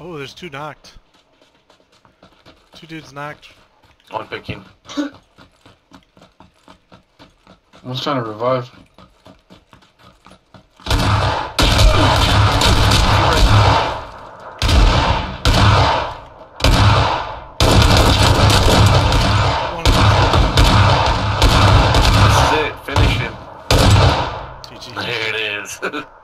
Oh, there's two knocked. Two dudes knocked. One picking. One's trying to revive. There it is.